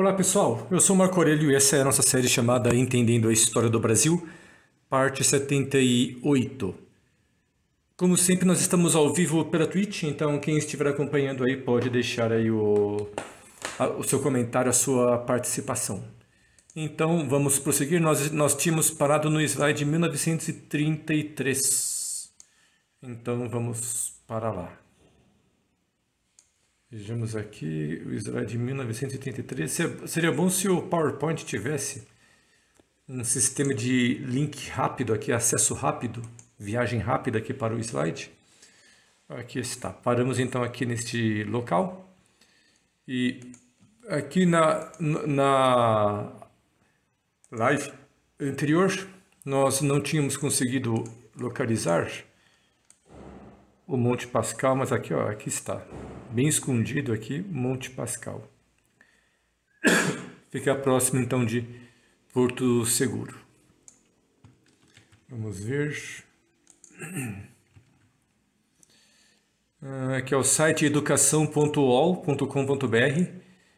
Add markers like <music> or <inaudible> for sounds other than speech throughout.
Olá pessoal, eu sou Marco Aurélio e essa é a nossa série chamada Entendendo a História do Brasil, parte 78. Como sempre, nós estamos ao vivo pela Twitch, então quem estiver acompanhando aí pode deixar aí o, a, o seu comentário, a sua participação. Então vamos prosseguir, nós, nós tínhamos parado no slide 1933. Então vamos para lá. Vejamos aqui o slide de 1983. Seria bom se o PowerPoint tivesse um sistema de link rápido aqui, acesso rápido, viagem rápida aqui para o slide. Aqui está. Paramos então aqui neste local. E aqui na, na live anterior, nós não tínhamos conseguido localizar o Monte Pascal, mas aqui, ó, aqui está bem escondido aqui, Monte Pascal. <coughs> Fica próximo então de Porto Seguro. Vamos ver. <coughs> Ah, aqui é o site educação.ol.com.br.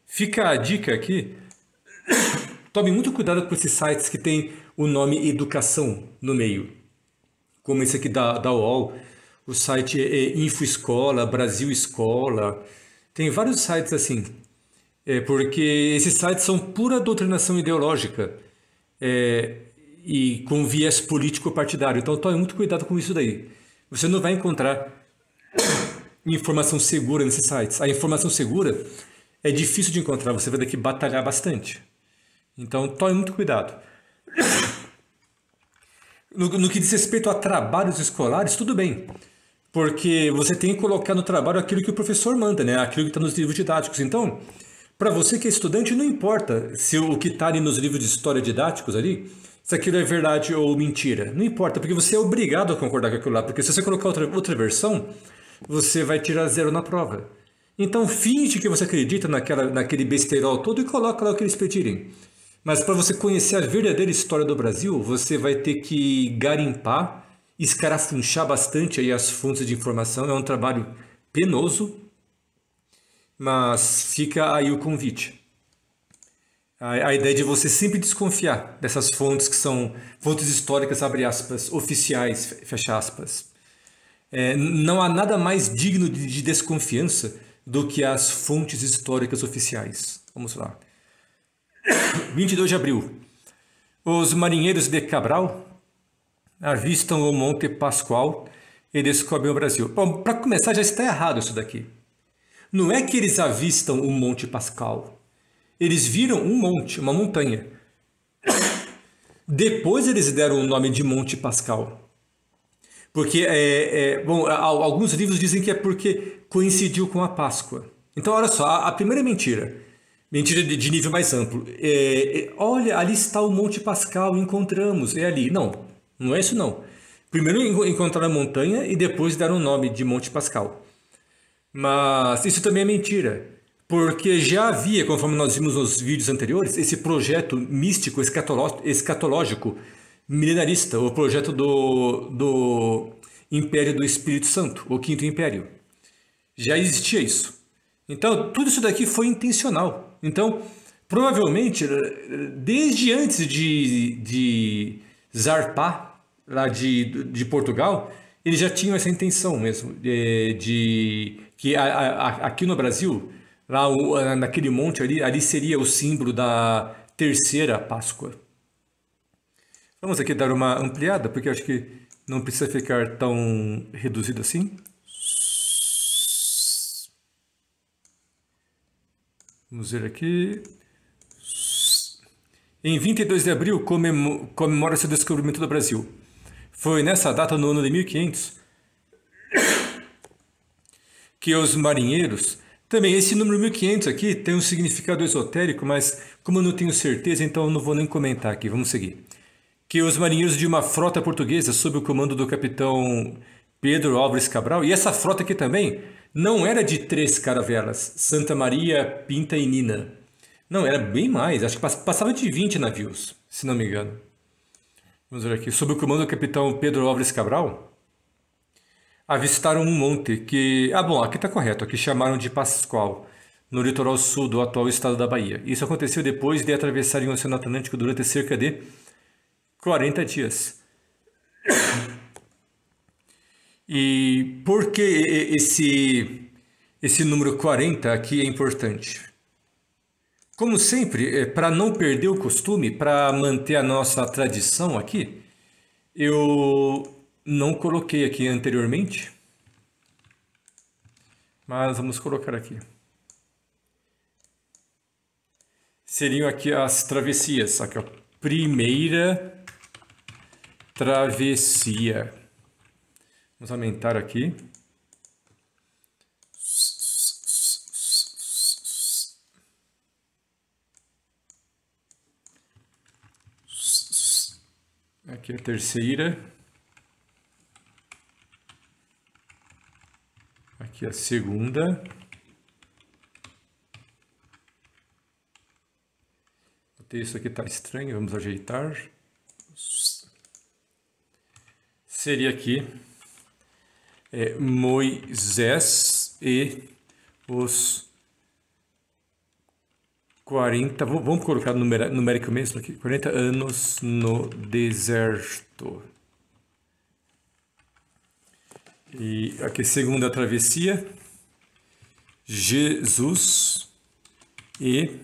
Fica a dica aqui. <coughs> Tome muito cuidado com esses sites que tem o nome educação no meio. Como esse aqui da, da UOL o site é InfoEscola, Brasil Escola, tem vários sites assim, é, porque esses sites são pura doutrinação ideológica é, e com viés político partidário. Então tome muito cuidado com isso daí. Você não vai encontrar informação segura nesses sites. A informação segura é difícil de encontrar, você vai ter que batalhar bastante. Então tome muito cuidado. No, no que diz respeito a trabalhos escolares, tudo bem. Porque você tem que colocar no trabalho aquilo que o professor manda, né? aquilo que está nos livros didáticos. Então, para você que é estudante, não importa se o que está ali nos livros de história didáticos ali, se aquilo é verdade ou mentira. Não importa, porque você é obrigado a concordar com aquilo lá. Porque se você colocar outra, outra versão, você vai tirar zero na prova. Então, finge que você acredita naquela, naquele besteirol todo e coloca lá o que eles pedirem. Mas para você conhecer a verdadeira história do Brasil, você vai ter que garimpar escarafunchar bastante aí as fontes de informação. É um trabalho penoso, mas fica aí o convite. A, a ideia de você sempre desconfiar dessas fontes que são fontes históricas, abre aspas, oficiais, fecha aspas. É, não há nada mais digno de, de desconfiança do que as fontes históricas oficiais. Vamos lá. <coughs> 22 de abril. Os marinheiros de Cabral, avistam o Monte Pascoal e descobrem o Brasil. Bom, para começar, já está errado isso daqui. Não é que eles avistam o Monte Pascal. Eles viram um monte, uma montanha. Depois eles deram o nome de Monte Pascal. Porque, é, é, bom, alguns livros dizem que é porque coincidiu com a Páscoa. Então, olha só, a, a primeira mentira, mentira de, de nível mais amplo, é, é, olha, ali está o Monte Pascal, encontramos, é ali. Não, não é isso não. Primeiro encontraram a montanha e depois deram o nome de Monte Pascal. Mas isso também é mentira, porque já havia, conforme nós vimos nos vídeos anteriores, esse projeto místico escatológico milenarista, o projeto do, do Império do Espírito Santo, o Quinto Império. Já existia isso. Então, tudo isso daqui foi intencional. Então, provavelmente, desde antes de, de zarpar lá de, de Portugal, eles já tinham essa intenção mesmo, de, de que a, a, aqui no Brasil, lá o, naquele monte ali, ali seria o símbolo da terceira Páscoa. Vamos aqui dar uma ampliada, porque acho que não precisa ficar tão reduzido assim. Vamos ver aqui. Em 22 de abril comemora-se o descobrimento do Brasil. Foi nessa data, no ano de 1500, que os marinheiros. Também, esse número 1500 aqui tem um significado esotérico, mas como eu não tenho certeza, então eu não vou nem comentar aqui. Vamos seguir. Que os marinheiros de uma frota portuguesa, sob o comando do capitão Pedro Álvares Cabral, e essa frota aqui também não era de três caravelas, Santa Maria, Pinta e Nina. Não, era bem mais, acho que passava de 20 navios, se não me engano. Vamos ver aqui. Sob o comando do capitão Pedro Álvares Cabral, avistaram um monte que... Ah, bom, aqui está correto. Aqui chamaram de Pascoal. no litoral sul do atual estado da Bahia. Isso aconteceu depois de atravessarem o Oceano Atlântico durante cerca de 40 dias. E por que esse, esse número 40 aqui é importante? Como sempre, é, para não perder o costume, para manter a nossa tradição aqui, eu não coloquei aqui anteriormente, mas vamos colocar aqui. Seriam aqui as travessias. Aqui, ó. Primeira travessia. Vamos aumentar aqui. Aqui a terceira. Aqui a segunda. O texto aqui está estranho, vamos ajeitar. Seria aqui é, Moisés e os 40, vamos colocar numérico mesmo aqui, 40 anos no deserto. E aqui segunda travessia, Jesus e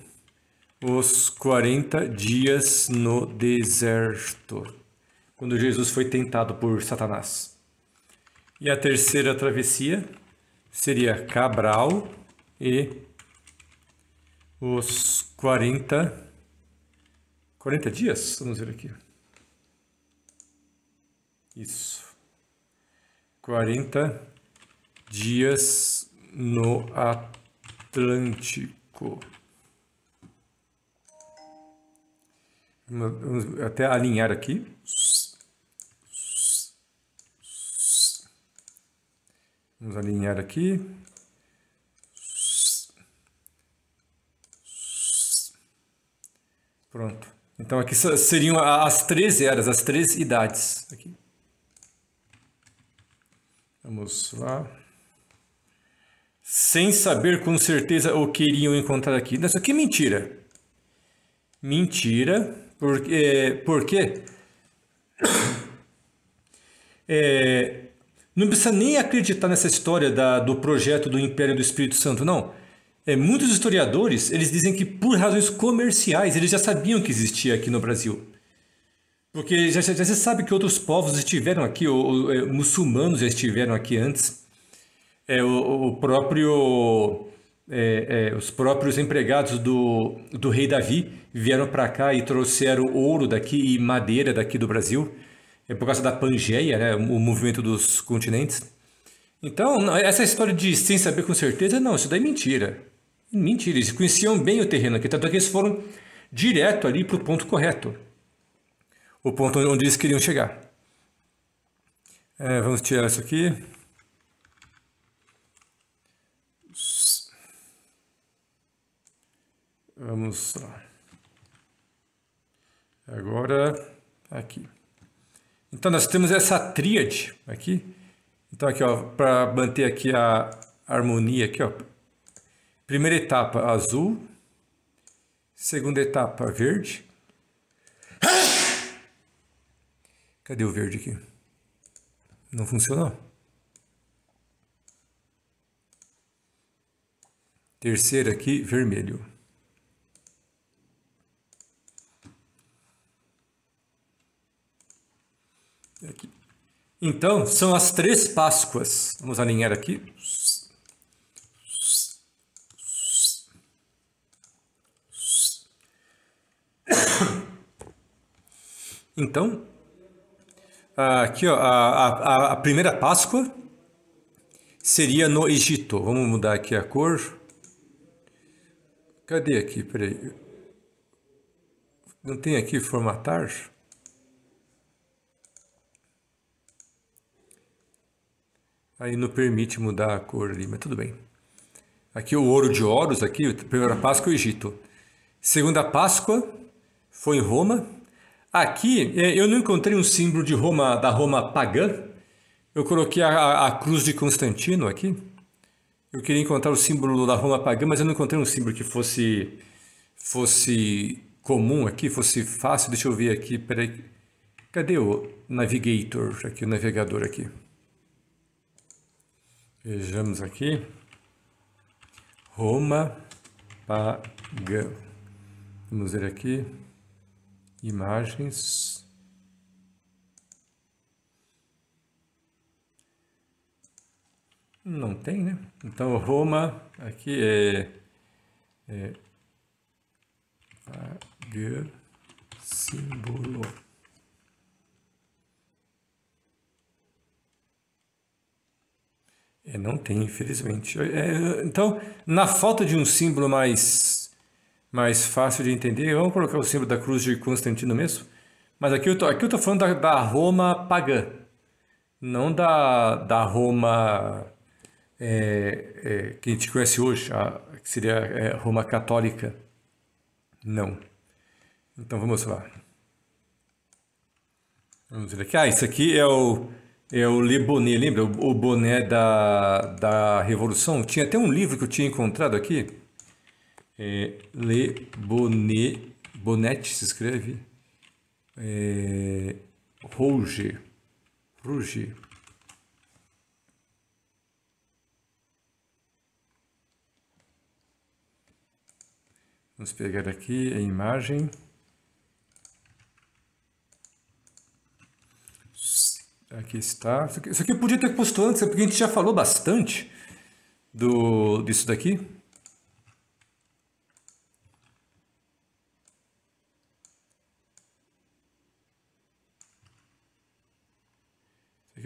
os 40 dias no deserto, quando Jesus foi tentado por Satanás. E a terceira travessia seria Cabral e os 40 40 dias, vamos ver aqui. Isso. 40 dias no Atlântico. Vamos até alinhar aqui. Vamos alinhar aqui. Pronto. Então aqui seriam as três eras, as três idades. Aqui. Vamos lá. Sem saber com certeza o que iriam encontrar aqui. Isso aqui é mentira. Mentira. Porque, por quê? <coughs> É, não precisa nem acreditar nessa história da, do projeto do Império do Espírito Santo, não. É, muitos historiadores eles dizem que por razões comerciais eles já sabiam que existia aqui no Brasil. Porque já, já, já se sabe que outros povos estiveram aqui, ou, ou é, muçulmanos já estiveram aqui antes. É, o, o próprio, é, é, os próprios empregados do, do rei Davi vieram para cá e trouxeram ouro daqui e madeira daqui do Brasil é por causa da Pangeia, né, o movimento dos continentes. Então, essa história de sem saber com certeza, não, isso daí é mentira. Mentira, eles conheciam bem o terreno aqui, tanto é que eles foram direto ali para o ponto correto. O ponto onde eles queriam chegar. É, vamos tirar isso aqui. Vamos lá. Agora, aqui. Então nós temos essa tríade aqui. Então aqui, ó, para manter aqui a harmonia aqui, ó. Primeira etapa azul, segunda etapa verde. Cadê o verde aqui? Não funcionou. Terceira aqui, vermelho. Aqui. Então, são as três Páscoas. Vamos alinhar aqui. <coughs> Então, aqui ó, a, a, a primeira Páscoa seria no Egito. Vamos mudar aqui a cor. Cadê aqui? Peraí. Não tem aqui formatar? Aí não permite mudar a cor ali, mas tudo bem. Aqui o ouro de Horus, aqui, primeira Páscoa, Egito. Segunda Páscoa foi em Roma. Aqui é, eu não encontrei um símbolo de Roma, da Roma pagã. Eu coloquei a, a cruz de Constantino aqui. Eu queria encontrar o símbolo da Roma pagã, mas eu não encontrei um símbolo que fosse fosse comum aqui, fosse fácil. Deixa eu ver aqui, peraí. Cadê o navigator? Aqui, o navegador aqui. Vejamos aqui. Roma pagã. Vamos ver aqui. Imagens. Não tem, né? Então, Roma, aqui é, é símbolo. É, não tem, infelizmente. É, então, na falta de um símbolo mais, mais fácil de entender, vamos colocar o símbolo da cruz de Constantino mesmo. Mas aqui eu estou aqui eu tô falando da, da Roma pagã, não da, da Roma é, é, que a gente conhece hoje, a, que seria é, Roma católica. Não. Então vamos lá. Vamos ver aqui. Ah, isso aqui é o é o Le Bonnet, lembra? O, o boné da, da Revolução. Tinha até um livro que eu tinha encontrado aqui. É, Le Bonnet, Bonnet se escreve. É, Rouge. Rouge. Vamos pegar aqui a imagem. Aqui está. Isso aqui, isso aqui eu podia ter posto antes, porque a gente já falou bastante do, disso daqui.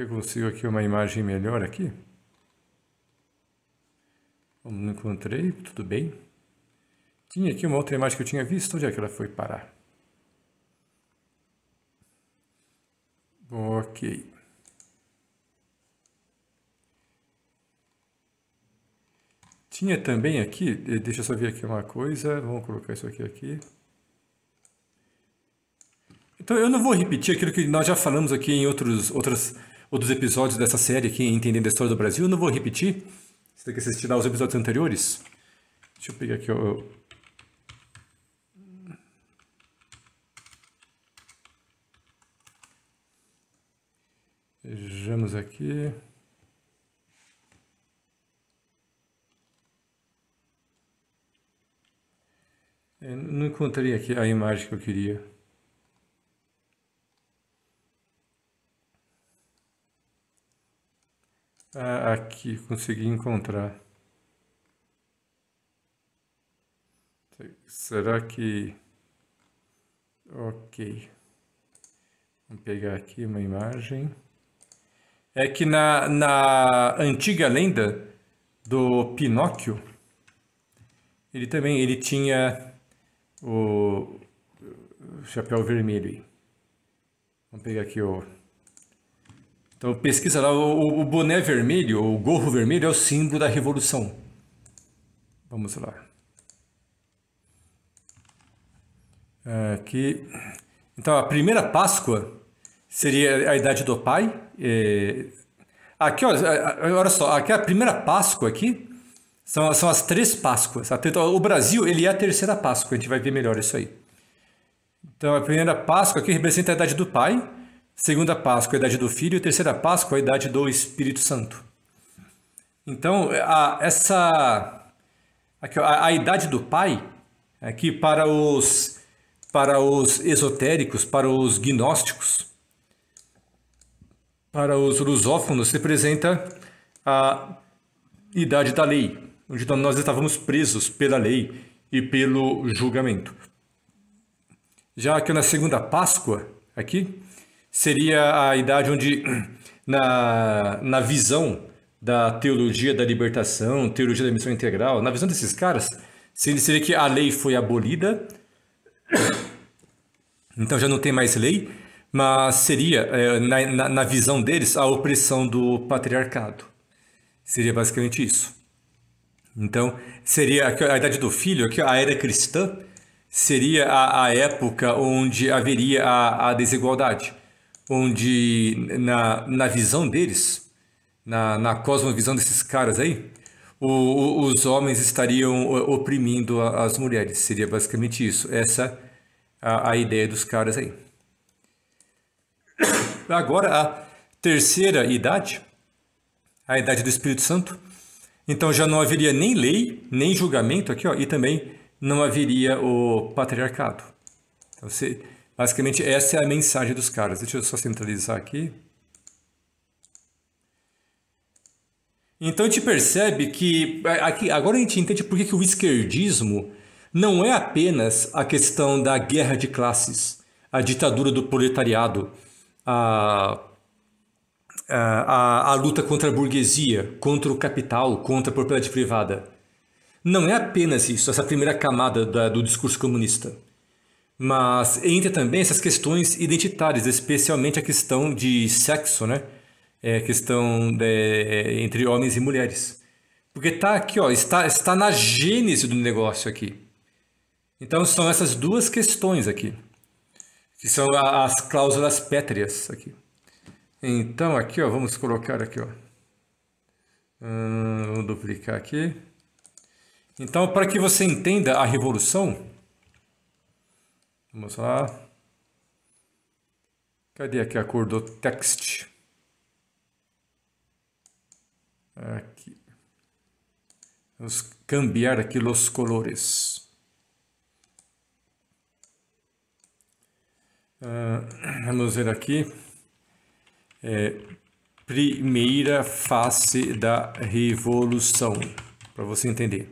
Que eu consigo aqui uma imagem melhor aqui? Não encontrei, tudo bem. Tinha aqui uma outra imagem que eu tinha visto, onde é que ela foi parar? Ok. Tinha também aqui, deixa eu só ver aqui uma coisa, vamos colocar isso aqui aqui. Então eu não vou repetir aquilo que nós já falamos aqui em outros, outros, outros episódios dessa série aqui, Entendendo a História do Brasil, eu não vou repetir. Você tem que assistir lá os episódios anteriores. Deixa eu pegar aqui o, Vejamos aqui. Eu não encontrei aqui a imagem que eu queria. Ah, aqui, consegui encontrar. Será que... Ok. Vamos pegar aqui uma imagem é que na, na antiga lenda do Pinóquio, ele também ele tinha o, chapéu vermelho. Vamos pegar aqui o... Então pesquisa lá, o, o boné vermelho, o gorro vermelho é o símbolo da revolução. Vamos lá. Aqui. Então a primeira Páscoa seria a idade do pai. É... Aqui, olha só, aqui a primeira Páscoa aqui são, são as três Páscoas. O Brasil ele é a terceira Páscoa, a gente vai ver melhor isso aí. Então a primeira Páscoa aqui representa a idade do pai, segunda Páscoa a idade do filho e terceira Páscoa a idade do Espírito Santo. Então a, essa a, a idade do pai aqui para os para os esotéricos, para os gnósticos, para os lusófonos, representa a idade da lei, onde nós estávamos presos pela lei e pelo julgamento. Já que na segunda Páscoa, aqui, seria a idade onde, <clears throat> na, na visão da teologia da libertação, teologia da missão integral, na visão desses caras, seria que a lei foi abolida, <clears throat> então já não tem mais lei, mas seria, é, na, na, visão deles, a opressão do patriarcado. Seria basicamente isso. Então, seria a idade do filho, a era cristã, seria a, a época onde haveria a, a desigualdade, onde na, na visão deles, na, na cosmovisão desses caras aí, o, os homens estariam oprimindo as mulheres. Seria basicamente isso. Essa a, a ideia dos caras aí. Agora, a terceira idade, a idade do Espírito Santo. Então já não haveria nem lei, nem julgamento aqui, ó, e também não haveria o patriarcado. Então, basicamente, essa é a mensagem dos caras. Deixa eu só centralizar aqui. Então a gente percebe que aqui, agora a gente entende por que, que o esquerdismo não é apenas a questão da guerra de classes, a ditadura do proletariado, a, a, a luta contra a burguesia, contra o capital, contra a propriedade privada. Não é apenas isso, essa primeira camada da, do discurso comunista. Mas entra também essas questões identitárias, especialmente a questão de sexo, né? é, questão de, é, entre homens e mulheres. Porque está aqui, ó, está, está na gênese do negócio aqui. Então são essas duas questões aqui, que são as cláusulas pétreas aqui. Então aqui, ó, vamos colocar aqui, ó. Hum, duplicar aqui. Então, para que você entenda a revolução, vamos lá. Cadê aqui a cor do text? Aqui. Vamos cambiar aqui os colores. Uh, vamos ver aqui. É, primeira face da revolução, para você entender.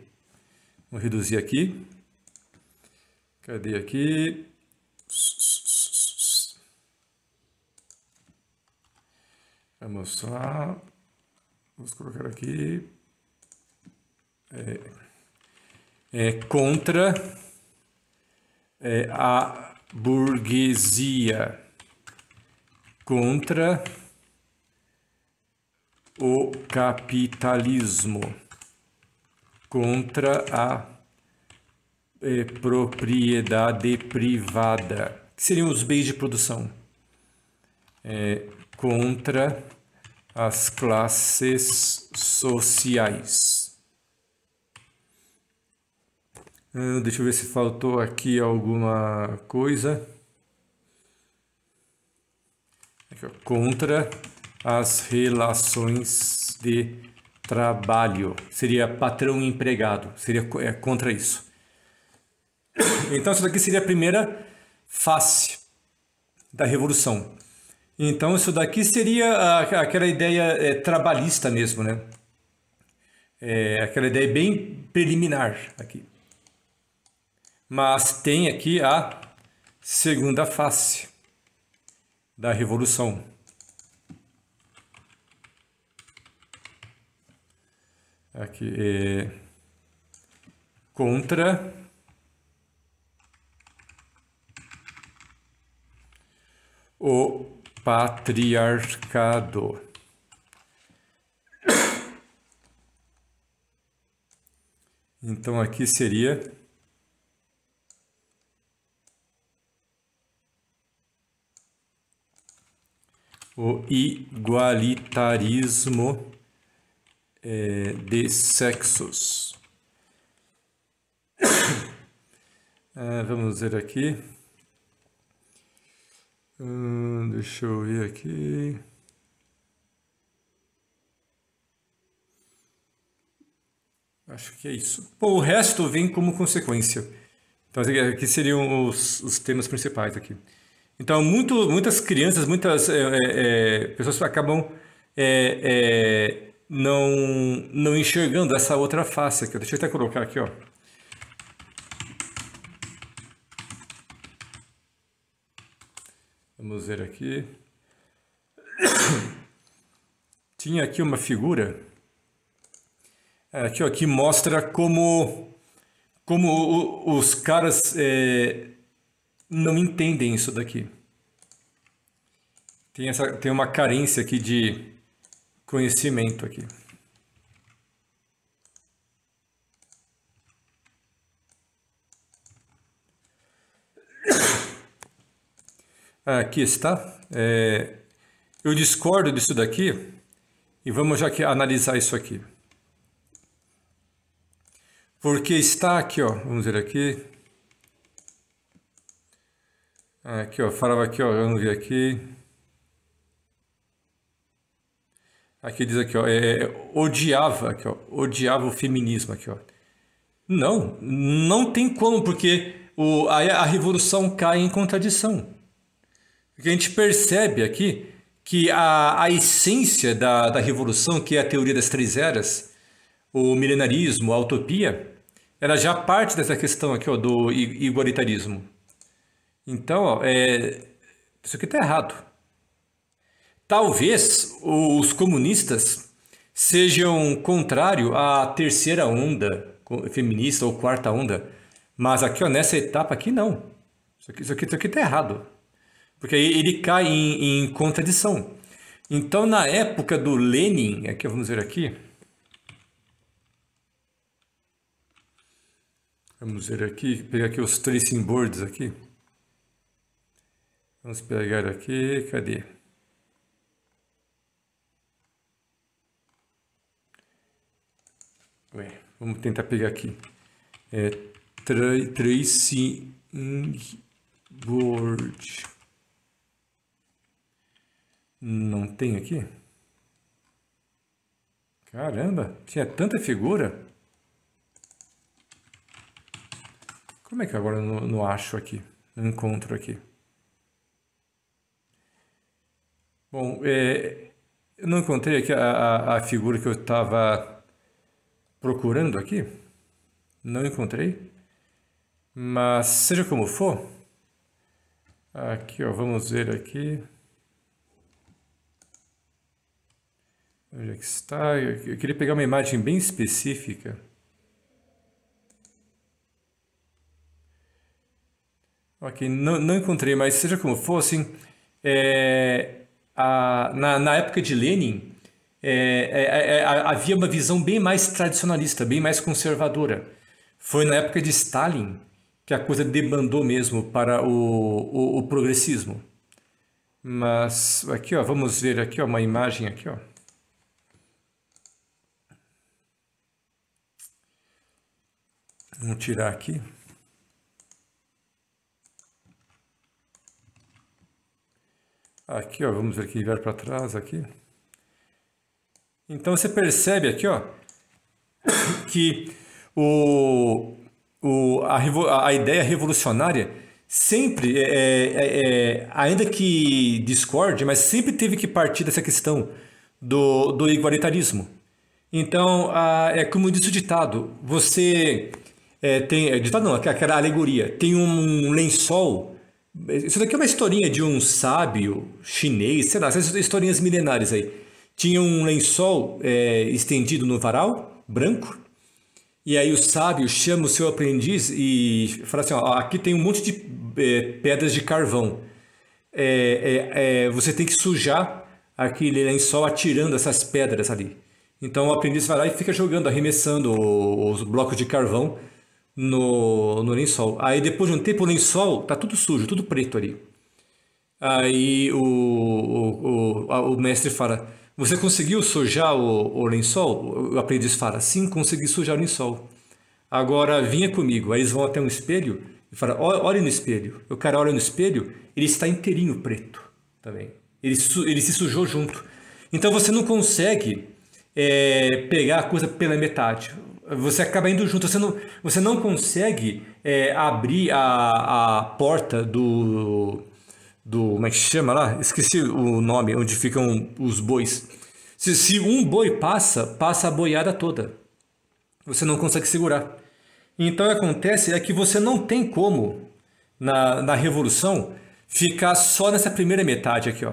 Vou reduzir aqui. Cadê aqui? Vamos lá. Vamos colocar aqui. É, é contra é, a burguesia, contra o capitalismo, contra a é, propriedade privada, que seriam os bens de produção, é, contra as classes sociais. Ah, deixa eu ver se faltou aqui alguma coisa. Aqui, ó, contra as relações de trabalho. Seria patrão e empregado. Seria é, contra isso. Então, isso daqui seria a primeira face da revolução. Então, isso daqui seria aquela ideia é, trabalhista mesmo, né? É, aquela ideia bem preliminar aqui. Mas tem aqui a segunda face da revolução. Aqui é contra o patriarcado. Então aqui seria o igualitarismo é, de sexos. <coughs> ah, vamos ver aqui. Hum, deixa eu ver aqui. Acho que é isso. Bom, o resto vem como consequência. Então, aqui seriam os, os temas principais aqui. Então, muito, muitas crianças, muitas é, é, pessoas acabam é, não, não enxergando essa outra face aqui. Deixa eu até colocar aqui, ó. Ver aqui. <coughs> Tinha aqui uma figura aqui, ó, que mostra como, como os caras é, não entendem isso daqui. Tem, essa, tem uma carência aqui de conhecimento aqui. Aqui está. É, eu discordo disso daqui e vamos já que analisar isso aqui. Porque está aqui, ó, vamos ver aqui. Aqui, ó, falava aqui, ó, vamos ver aqui. Aqui diz aqui, ó, é, odiava, aqui, ó, odiava o feminismo aqui, ó. Não, não tem como, porque o, a, a revolução cai em contradição. Porque a gente percebe aqui que a, a essência da, da revolução, que é a teoria das três eras, o milenarismo, a utopia, ela já parte dessa questão aqui, ó, do igualitarismo. Então, ó, é, isso aqui está errado. Talvez os comunistas sejam contrário à terceira onda feminista ou quarta onda, mas aqui ó, nessa etapa aqui não. Isso aqui, isso aqui, isso aqui tá errado. Porque aí ele cai em, em contradição. Então, na época do Lenin, aqui vamos ver aqui. Vamos ver aqui, pegar aqui os tracing boards aqui. Vamos pegar aqui, cadê? Ué, vamos tentar pegar aqui. É, tracing board. Não tem aqui? Caramba, tinha tanta figura. Como é que agora não, não acho aqui? Não encontro aqui. Bom, é, eu não encontrei aqui a, a, a figura que eu estava procurando aqui, não encontrei, mas seja como for, aqui ó, vamos ver aqui, onde é que está, eu queria pegar uma imagem bem específica, Ok, não, não encontrei, mas seja como for, assim, é, a, na, na época de Lenin, é, é, é, é havia uma visão bem mais tradicionalista, bem mais conservadora. Foi na época de Stalin que a coisa debandou mesmo para o, o, o progressismo. Mas aqui, ó, vamos ver aqui ó, uma imagem aqui, ó. Vamos tirar aqui. Aqui, ó, vamos ver para trás aqui. Então você percebe aqui, ó, <coughs> que o, o, a, a ideia revolucionária sempre, é, é, é, ainda que discorde, mas sempre teve que partir dessa questão do, do igualitarismo. Então, a, é como diz o ditado, você é, tem, é, ditado não, aquela alegoria, tem um lençol, isso daqui é uma historinha de um sábio chinês, sei lá, essas historinhas milenares aí tinha um lençol é, estendido no varal, branco, e aí o sábio chama o seu aprendiz e fala assim: ó, aqui tem um monte de é, pedras de carvão. É, é, é, você tem que sujar aquele lençol atirando essas pedras ali. Então o aprendiz vai lá e fica jogando, arremessando os blocos de carvão no, no lençol. Aí depois de um tempo o lençol tá tudo sujo, tudo preto ali. Aí o, o, o, o mestre fala: você conseguiu sujar o, o lençol? O aprendiz fala, sim, consegui sujar o lençol. Agora vinha comigo. Aí eles vão até um espelho e falam, olhe no espelho. O cara olha no espelho, ele está inteirinho preto também. Ele, ele se sujou junto. Então você não consegue é, pegar a coisa pela metade. Você acaba indo junto. Você não, você não consegue é, abrir a, a porta do, do. Como é que chama lá? Esqueci o nome, onde ficam os bois. Se, se um boi passa, passa a boiada toda. Você não consegue segurar. Então o que acontece é que você não tem como, na, na revolução, ficar só nessa primeira metade aqui. Ó.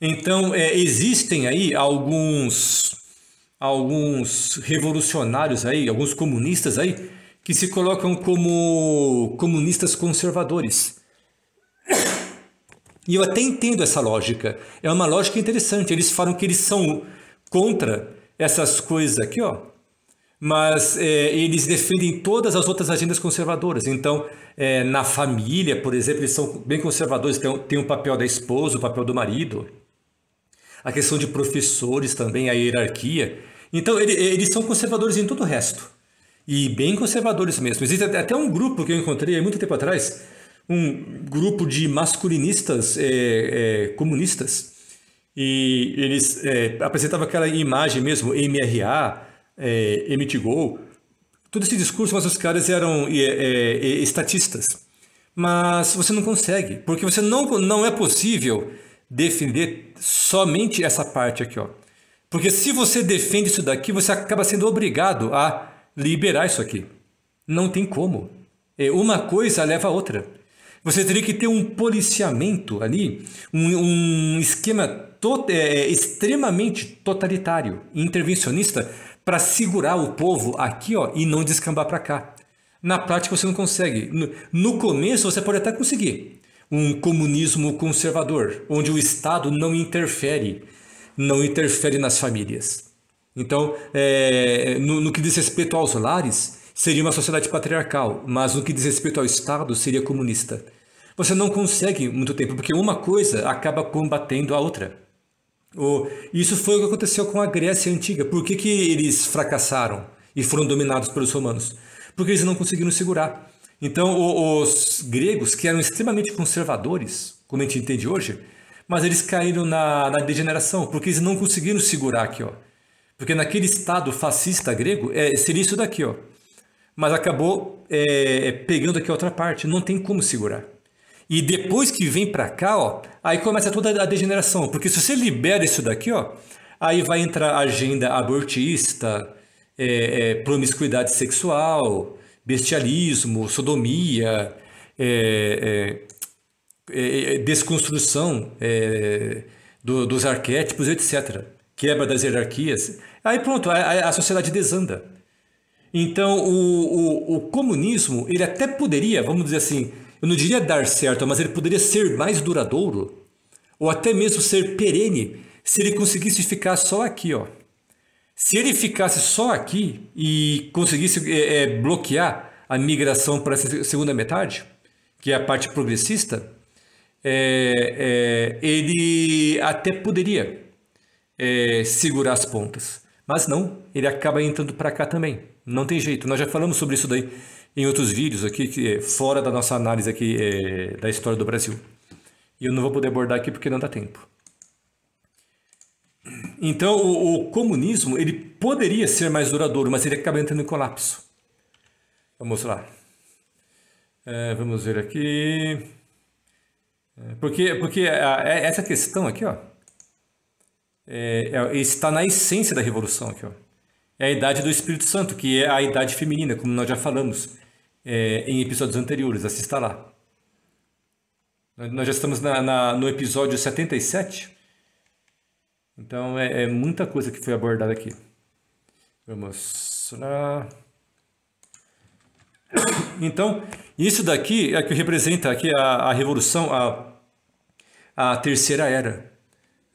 Então é, existem aí alguns alguns revolucionários aí, alguns comunistas aí, que se colocam como comunistas conservadores. E eu até entendo essa lógica. É uma lógica interessante. Eles falam que eles são contra essas coisas aqui, ó. Mas é, eles defendem todas as outras agendas conservadoras. Então, é, na família, por exemplo, eles são bem conservadores. Tem, tem o papel da esposa, o papel do marido. A questão de professores também, a hierarquia. Então, ele, eles são conservadores em todo o resto. E bem conservadores mesmo. Existe até um grupo que eu encontrei há muito tempo atrás, um grupo de masculinistas é, é, comunistas. E eles é, apresentavam aquela imagem mesmo, MRA, é, MTGO, todo esse discurso, mas os caras eram é, é, estatistas. Mas você não consegue, porque você não, não é possível defender somente essa parte aqui, ó. Porque se você defende isso daqui, você acaba sendo obrigado a liberar isso aqui. Não tem como. É, uma coisa leva a outra. Você teria que ter um policiamento ali, um, um esquema to é, extremamente totalitário, intervencionista, para segurar o povo aqui ó, e não descambar para cá. Na prática você não consegue. No, no começo você pode até conseguir um comunismo conservador, onde o Estado não interfere, não interfere nas famílias. Então, é, no, no que diz respeito aos lares, seria uma sociedade patriarcal, mas no que diz respeito ao Estado, seria comunista. Você não consegue muito tempo, porque uma coisa acaba combatendo a outra. O, isso foi o que aconteceu com a Grécia Antiga. Por que, que eles fracassaram e foram dominados pelos romanos? porque eles não conseguiram segurar. Então, os gregos, que eram extremamente conservadores, como a gente entende hoje, mas eles caíram na, na degeneração, porque eles não conseguiram segurar aqui, ó. Porque naquele estado fascista grego, é, seria isso daqui, ó. Mas acabou é, pegando aqui a outra parte, não tem como segurar. E depois que vem para cá, ó, aí começa toda a degeneração, porque se você libera isso daqui, ó, aí vai entrar agenda abortista, é, é, promiscuidade sexual, bestialismo, sodomia, é, é, é, é desconstrução do, dos arquétipos, etc. Quebra das hierarquias. Aí pronto, a, a sociedade desanda. Então, o, o, o, comunismo, ele até poderia, vamos dizer assim, eu não diria dar certo, mas ele poderia ser mais duradouro, ou até mesmo ser perene, se ele conseguisse ficar só aqui, ó. Se ele ficasse só aqui e conseguisse é, é, bloquear a migração para essa segunda metade, que é a parte progressista, é, é ele até poderia é, segurar as pontas. Mas não, ele acaba entrando para cá também. Não tem jeito. Nós já falamos sobre isso daí em outros vídeos aqui, que, fora da nossa análise aqui é, da história do Brasil. E eu não vou poder abordar aqui porque não dá tempo. Então, o, o, comunismo ele poderia ser mais duradouro, mas ele acaba entrando em colapso. Vamos lá. É, vamos ver aqui. É, porque, porque é, essa questão aqui, ó, é, é, está na essência da revolução aqui, ó. É a idade do Espírito Santo, que é a idade feminina, como nós já falamos é, em episódios anteriores. Assista lá. Nós já estamos na, na, no episódio 77, então é, é muita coisa que foi abordada aqui. Vamos lá. <coughs> Então, isso daqui é que representa aqui a, a revolução, a, a terceira era.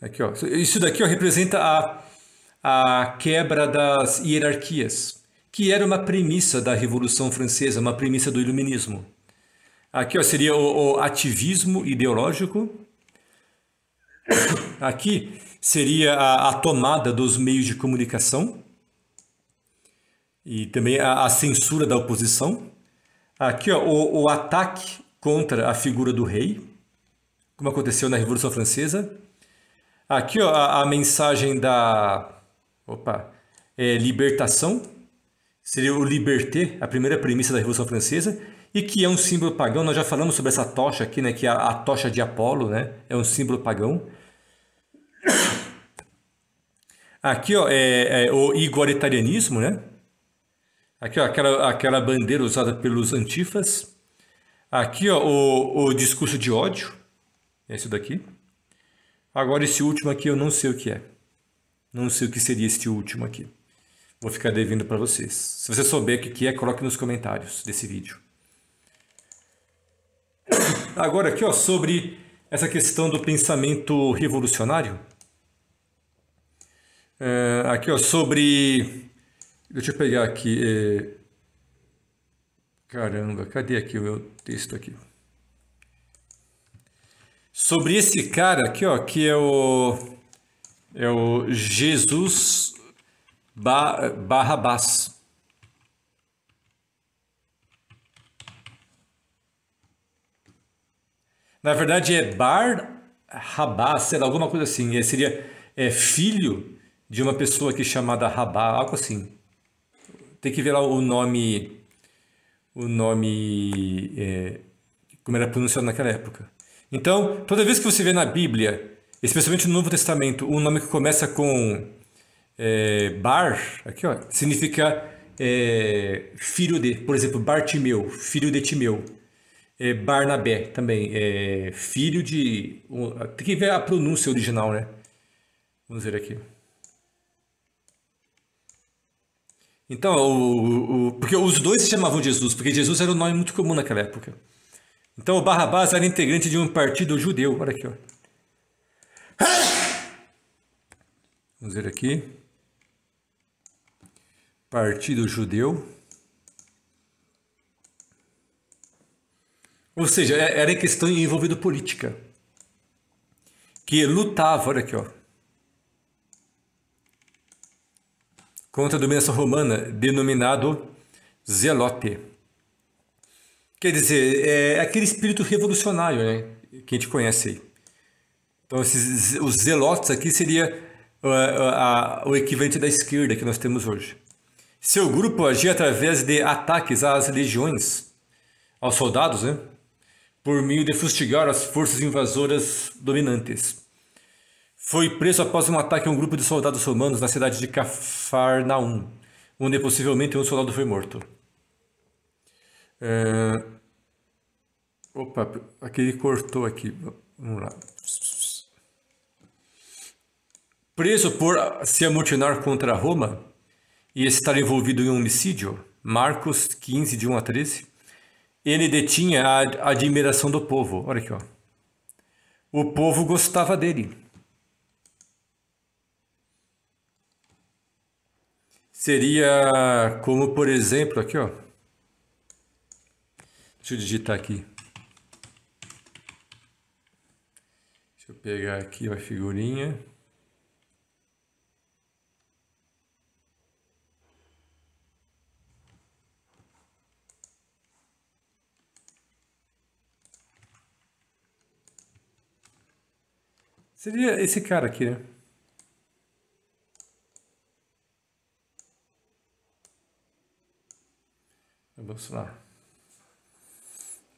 Aqui, ó. Isso daqui ó, representa a, a quebra das hierarquias, que era uma premissa da Revolução Francesa, uma premissa do Iluminismo. Aqui ó, seria o, o ativismo ideológico. Aqui seria a, a tomada dos meios de comunicação e também a, a censura da oposição. Aqui, ó, o, o, ataque contra a figura do rei, como aconteceu na Revolução Francesa. Aqui, ó, a, a mensagem da opa, é, libertação, seria o liberté, a primeira premissa da Revolução Francesa, e que é um símbolo pagão. Nós já falamos sobre essa tocha aqui, né, que é a, a tocha de Apolo, né, é um símbolo pagão. Aqui ó, é, é o igualitarianismo, né? Aqui ó, aquela, aquela bandeira usada pelos antifas. Aqui ó, o, o discurso de ódio. Esse daqui. Agora esse último aqui eu não sei o que é. Não sei o que seria este último aqui. Vou ficar devendo para vocês. Se você souber o que é, coloque nos comentários desse vídeo. <coughs> Agora aqui ó, sobre essa questão do pensamento revolucionário. É, aqui, ó, sobre. Deixa eu pegar aqui. É... Caramba, cadê aqui o meu texto aqui? Sobre esse cara aqui, ó, que é o é o Jesus ba Barrabás. Na verdade é Barrabás, era alguma coisa assim. É, seria é, filho de uma pessoa aqui é chamada Rabá, algo assim. Tem que ver lá o nome, o nome, é, como era pronunciado naquela época. Então, toda vez que você vê na Bíblia, especialmente no Novo Testamento, um nome que começa com é, Bar, aqui ó, significa é, filho de, por exemplo, Bartimeu, filho de Timeu. É, Barnabé também, é filho de. Tem que ver a pronúncia original, né? Vamos ver aqui. Então, o, o, porque os dois se chamavam Jesus, porque Jesus era um nome muito comum naquela época. Então, o Barrabás era integrante de um partido judeu. Olha aqui, ó. Vamos ver aqui. Partido Judeu. Ou seja, é, era questão envolvida política. Que lutava, olha aqui, ó. Contra a dominação romana, denominado Zelote. Quer dizer, é aquele espírito revolucionário, né? Que a gente conhece aí. Então, esses, os zelotes aqui seria uh, uh, o equivalente da esquerda que nós temos hoje. Seu grupo agia através de ataques às legiões, aos soldados, né? por meio de fustigar as forças invasoras dominantes. Foi preso após um ataque a um grupo de soldados romanos na cidade de Cafarnaum, onde possivelmente um soldado foi morto. É... Opa, aquele cortou aqui. Vamos lá. Preso por se amotinar contra Roma e estar envolvido em um homicídio, Marcos 15, de 1 a 13, ele detinha a admiração do povo. Olha aqui, ó. O povo gostava dele. Seria como, por exemplo, aqui, ó. Deixa eu digitar aqui. Deixa eu pegar aqui a figurinha. Seria esse cara aqui, né? Lá.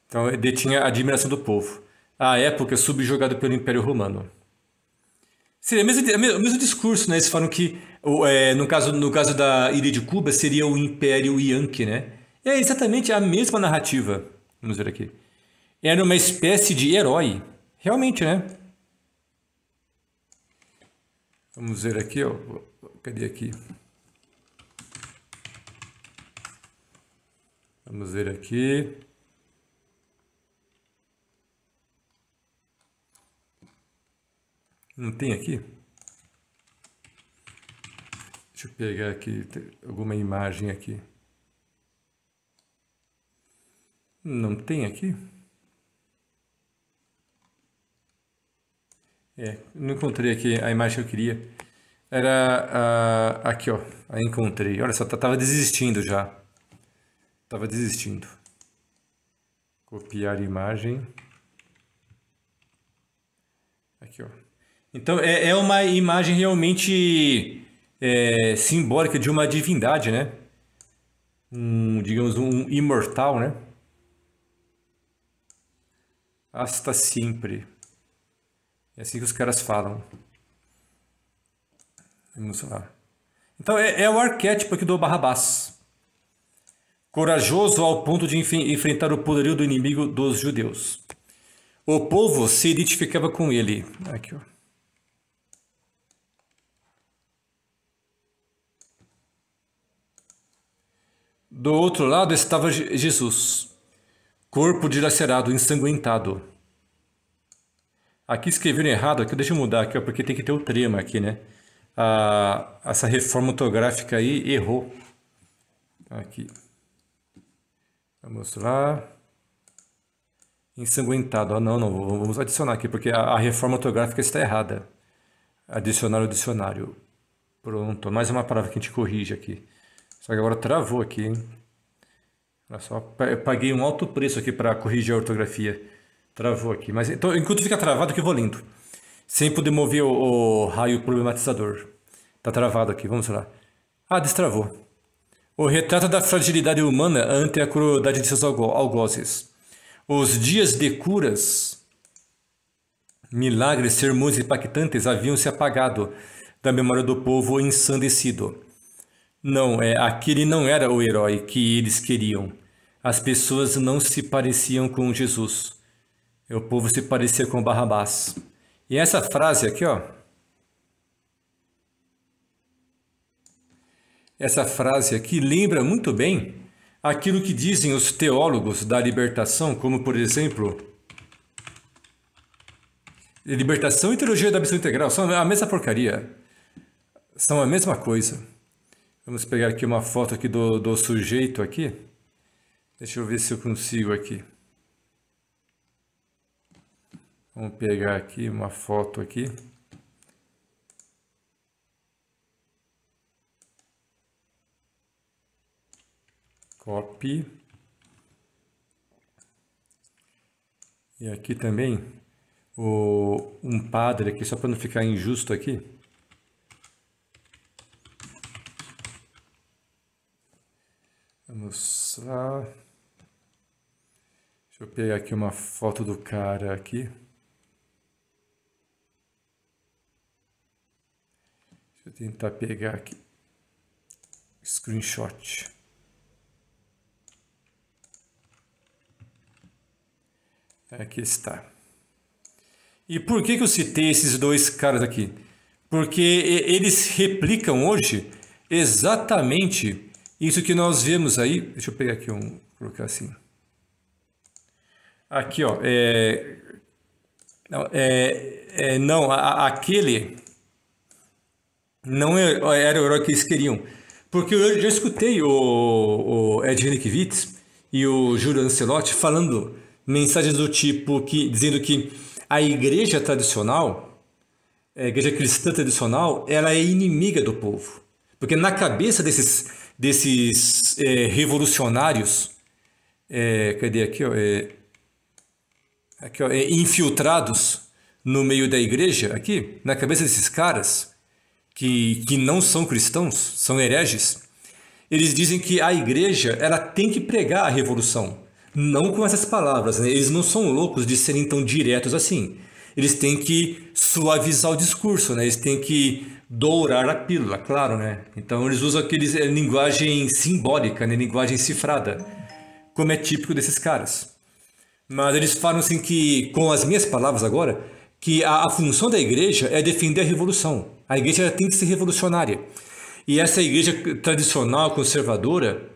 Então, ele detinha a admiração do povo. À época, subjugado pelo Império Romano. Seria o mesmo, o mesmo discurso, né? Eles falam que, é, no, caso, no caso da Ilha de Cuba, seria o Império Yankee, né? É exatamente a mesma narrativa. Vamos ver aqui. Era uma espécie de herói. Realmente, né? Vamos ver aqui, ó. Cadê aqui? Vamos ver aqui. Não tem aqui? Deixa eu pegar aqui alguma imagem aqui. Não tem aqui? É, não encontrei aqui a imagem que eu queria. Era uh, aqui, ó. Aí encontrei. Olha só, tava desistindo já. Tava desistindo. Copiar imagem. Aqui, ó. Então é, é uma imagem realmente é, simbólica de uma divindade, né? Um, digamos, um imortal, né? Hasta sempre. É assim que os caras falam. Vamos lá. Então é, é o arquétipo aqui do Barrabás. Corajoso ao ponto de enfrentar o poderio do inimigo dos judeus. O povo se identificava com ele. Aqui, ó. Do outro lado estava Jesus, corpo dilacerado, ensanguentado. Aqui escreveram errado, aqui deixa eu mudar aqui, ó, porque tem que ter o trema aqui, né? Ah, essa reforma ortográfica aí errou. Aqui. Vamos lá. Ensanguentado. Ah, não, não, vamos adicionar aqui, porque a, a reforma ortográfica está errada. Adicionar o dicionário. Pronto, mais uma palavra que a gente corrige aqui. Só que agora travou aqui, hein? Olha só, eu paguei um alto preço aqui para corrigir a ortografia. Travou aqui. Mas então, enquanto fica travado, que eu vou lendo. Sem poder mover o, o raio problematizador. Tá travado aqui, vamos lá. Ah, destravou. O retrato da fragilidade humana ante a crueldade de seus algozes. Os dias de curas, milagres, sermões impactantes haviam se apagado da memória do povo ensandecido. Não, é, aquele não era o herói que eles queriam. As pessoas não se pareciam com Jesus. O povo se parecia com Barrabás. E essa frase aqui, ó. Essa frase aqui lembra muito bem aquilo que dizem os teólogos da libertação, como por exemplo, libertação e teologia da missão integral são a mesma porcaria. São a mesma coisa. Vamos pegar aqui uma foto aqui do, do sujeito aqui. Deixa eu ver se eu consigo aqui. Vamos pegar aqui uma foto aqui. Copy. E aqui também o, um padre aqui, só para não ficar injusto aqui. Vamos lá. Deixa eu pegar aqui uma foto do cara aqui. Deixa eu tentar pegar aqui. Screenshot. Aqui está. E por que, que eu citei esses dois caras aqui? Porque eles replicam hoje exatamente isso que nós vemos aí, deixa eu pegar aqui um, colocar assim. Aqui, ó, é, é, é não, a, aquele não é, era o herói que eles queriam. Porque eu já escutei o, o Ed Renekiewicz e o Júlio Ancelotti falando mensagens do tipo que dizendo que a igreja tradicional, a igreja cristã tradicional, ela é inimiga do povo. Porque na cabeça desses desses é, revolucionários, é, cadê aqui, ó, é, aqui ó, é, infiltrados no meio da igreja, aqui, na cabeça desses caras, que, que não são cristãos, são hereges, eles dizem que a igreja ela tem que pregar a revolução, não com essas palavras, né? eles não são loucos de serem tão diretos assim. Eles têm que suavizar o discurso, né? eles têm que dourar a pílula, claro, né? Então eles usam aqueles é, linguagem simbólica, né? linguagem cifrada, como é típico desses caras. Mas eles falam assim que, com as minhas palavras agora, que a, a função da igreja é defender a revolução. A igreja tem que ser revolucionária. E essa igreja tradicional, conservadora,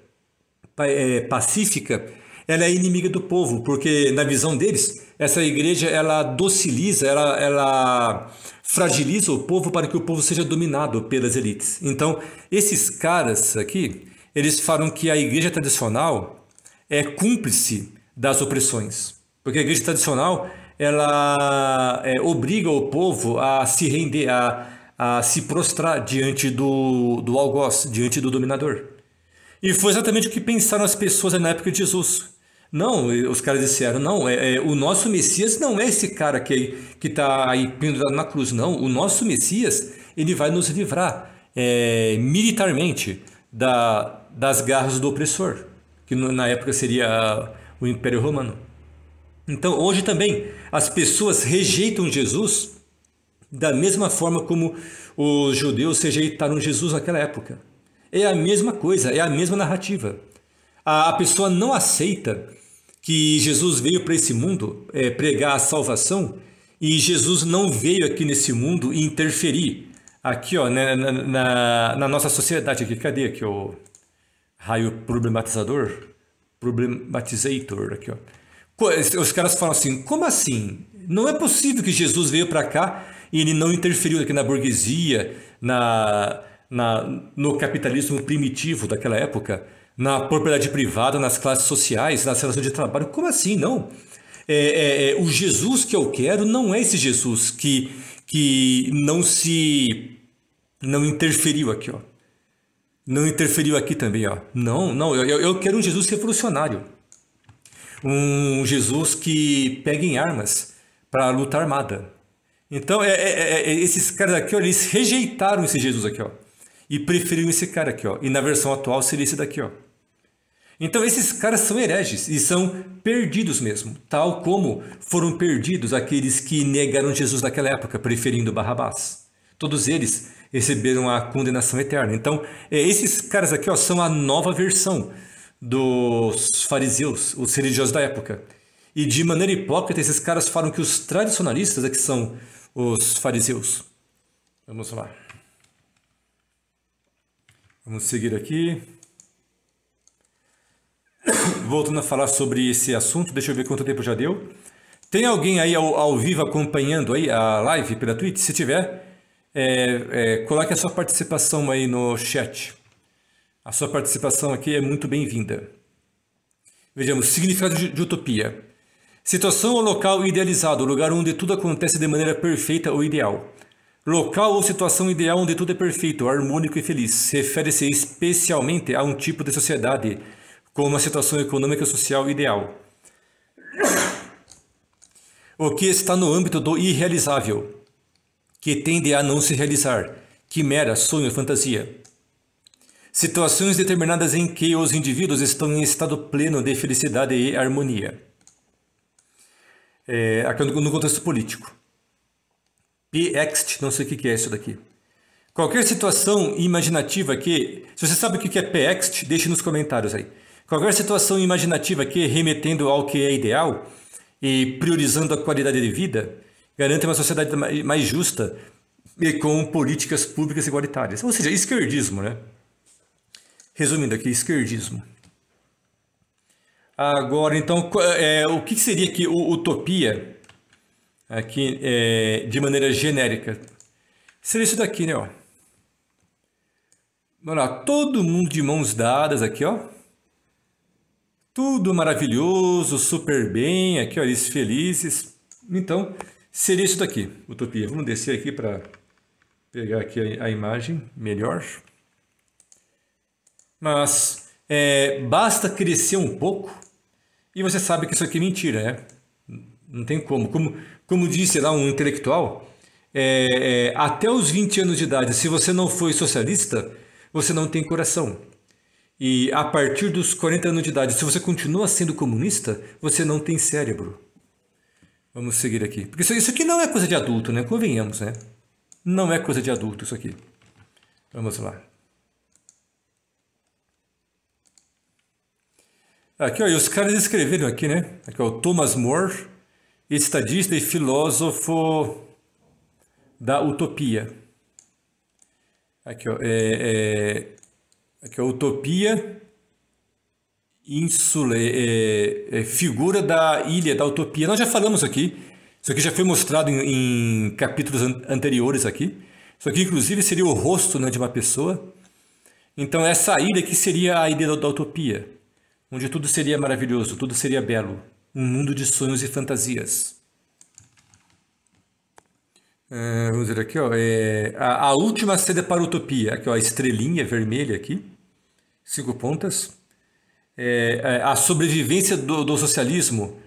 é, pacífica, ela é inimiga do povo, porque na visão deles, essa igreja ela dociliza, ela, ela fragiliza o povo para que o povo seja dominado pelas elites. Então, esses caras aqui, eles falam que a igreja tradicional é cúmplice das opressões, porque a igreja tradicional ela é, obriga o povo a se render, a, a se prostrar diante do, do algoz, diante do dominador. E foi exatamente o que pensaram as pessoas na época de Jesus. Não, os caras disseram, não, é, é, o nosso Messias não é esse cara que que está aí pendurado na cruz, não. O nosso Messias, ele vai nos livrar é, militarmente da, das garras do opressor, que na época seria o Império Romano. Então, hoje também, as pessoas rejeitam Jesus da mesma forma como os judeus rejeitaram Jesus naquela época. É a mesma coisa, é a mesma narrativa. A, pessoa não aceita que Jesus veio para esse mundo é, pregar a salvação e Jesus não veio aqui nesse mundo interferir. Aqui ó né, na, na, na nossa sociedade aqui. Cadê aqui o raio problematizador? Problematizator aqui ó. Os caras falam assim como assim? Não é possível que Jesus veio para cá e ele não interferiu aqui na burguesia na, na no capitalismo primitivo daquela época na propriedade privada, nas classes sociais, nas relações de trabalho. Como assim? Não. É, é, é, o Jesus que eu quero não é esse Jesus que, que não se. não interferiu aqui, ó. Não interferiu aqui também, ó. Não, não, eu, eu quero um Jesus revolucionário. Um Jesus que pega em armas para lutar armada. Então, é, é, é, esses caras aqui, ó, eles rejeitaram esse Jesus aqui, ó. E preferiram esse cara aqui, ó. E na versão atual seria esse daqui, ó. Então, esses caras são hereges e são perdidos mesmo, tal como foram perdidos aqueles que negaram Jesus naquela época, preferindo Barrabás. Todos eles receberam a condenação eterna. Então, é, esses caras aqui ó, são a nova versão dos fariseus, os religiosos da época. E de maneira hipócrita, esses caras falam que os tradicionalistas é que são os fariseus. Vamos lá. Vamos seguir aqui. Voltando a falar sobre esse assunto, deixa eu ver quanto tempo já deu. Tem alguém aí ao, ao vivo acompanhando aí a live pela Twitch? Se tiver, é, é, coloque a sua participação aí no chat. A sua participação aqui é muito bem-vinda. Vejamos, significado de, de utopia. Situação ou local idealizado, lugar onde tudo acontece de maneira perfeita ou ideal. Local ou situação ideal onde tudo é perfeito, harmônico e feliz. Refere-se especialmente a um tipo de sociedade com uma situação econômica e social ideal. O que está no âmbito do irrealizável, que tende a não se realizar, quimera, sonho, fantasia. Situações determinadas em que os indivíduos estão em estado pleno de felicidade e harmonia. É, aqui no contexto político. PEXT, não sei o que é isso daqui. Qualquer situação imaginativa que. Se você sabe o que é PEXT, deixe nos comentários aí. Qualquer situação imaginativa que, remetendo ao que é ideal e priorizando a qualidade de vida, garante uma sociedade mais justa e com políticas públicas igualitárias. Ou seja, esquerdismo, né? Resumindo aqui, esquerdismo. Agora, então, é, o que seria aqui utopia, aqui é, de maneira genérica? Seria isso daqui, né? Ó. Vamos lá, todo mundo de mãos dadas aqui, ó. Tudo maravilhoso, super bem, aqui, ó, eles felizes. Então, seria isso daqui, utopia. Vamos descer aqui para pegar aqui a, a, imagem melhor. Mas é, basta crescer um pouco e você sabe que isso aqui é mentira, né? Não tem como. Como, como disse lá um intelectual, é, é, até os 20 anos de idade, se você não foi socialista, você não tem coração. E a partir dos 40 anos de idade, se você continua sendo comunista, você não tem cérebro. Vamos seguir aqui. Porque isso, aqui não é coisa de adulto, né? Convenhamos, né? Não é coisa de adulto isso aqui. Vamos lá. Aqui, ó, os caras escreveram aqui, né? Aqui, ó, Thomas More, estadista e filósofo da utopia. Aqui, ó, é, é, aqui, ó, utopia Ínsula, é, é, figura da ilha da utopia. Nós já falamos aqui, isso aqui já foi mostrado em, em capítulos an anteriores aqui. Isso aqui, inclusive, seria o rosto né, de uma pessoa. Então, essa ilha aqui seria a ilha da, da utopia, onde tudo seria maravilhoso, tudo seria belo. Um mundo de sonhos e fantasias. É, vamos ver aqui, ó, é, a, a última sede para a utopia. Aqui, ó, a estrelinha vermelha aqui, cinco pontas é, é, a sobrevivência do, do socialismo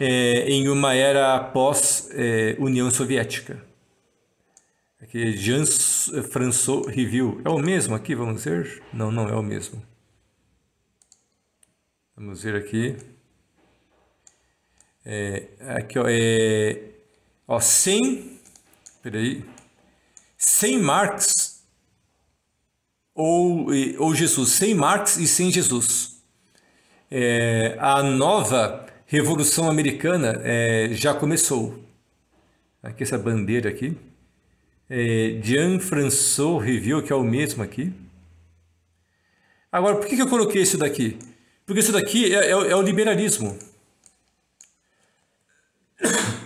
é, em uma era pós-União é, Soviética. Aqui, Jean-François Review. É o mesmo aqui, vamos ver? Não, não é o mesmo. Vamos ver aqui. É, aqui, ó, é, ó, sem, peraí, sem Marx ou, ou Jesus, sem Marx e sem Jesus é, a nova Revolução Americana é, já começou. Aqui essa bandeira aqui. É, Jean-François Review, que é o mesmo aqui. Agora, por que, que eu coloquei isso daqui? Porque isso daqui é, é, é o liberalismo. <coughs>